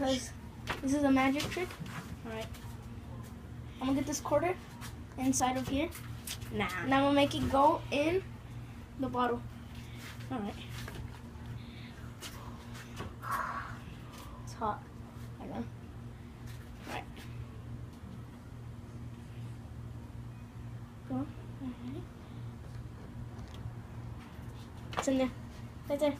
says this is a magic trick. Alright. I'm gonna get this quarter inside of here, Nah. and I'm gonna make it go in the bottle. Alright. It's hot. Hang on. All right. Go. Alright. It's in there. Right there.